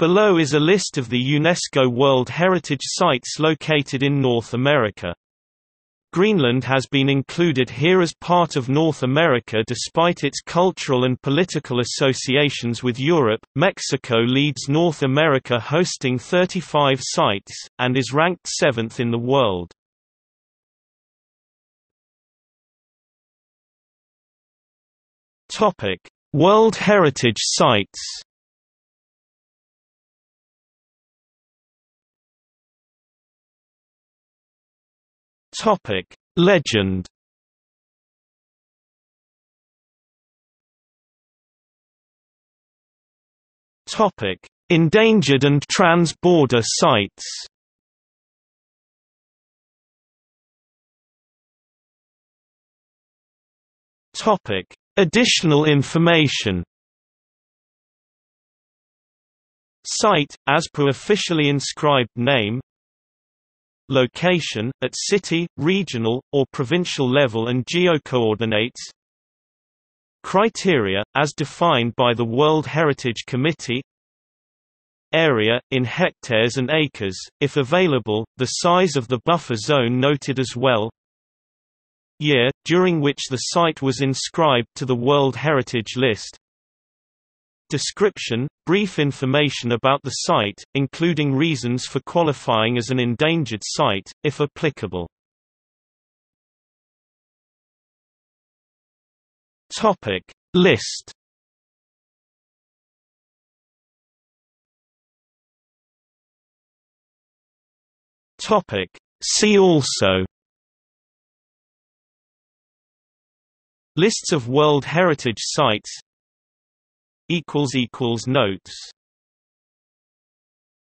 Below is a list of the UNESCO World Heritage Sites located in North America. Greenland has been included here as part of North America despite its cultural and political associations with Europe. Mexico leads North America hosting 35 sites, and is ranked 7th in the world. World Heritage Sites Topic: Legend. Topic: Endangered and trans-border sites. Topic: Additional information. Site, as per officially inscribed name location, at city, regional, or provincial level and geocoordinates. Criteria, as defined by the World Heritage Committee. Area, in hectares and acres, if available, the size of the buffer zone noted as well. Year, during which the site was inscribed to the World Heritage List Description – Brief information about the site, including reasons for qualifying as an endangered site, if applicable. List. See also. Lists of World Heritage Sites Notes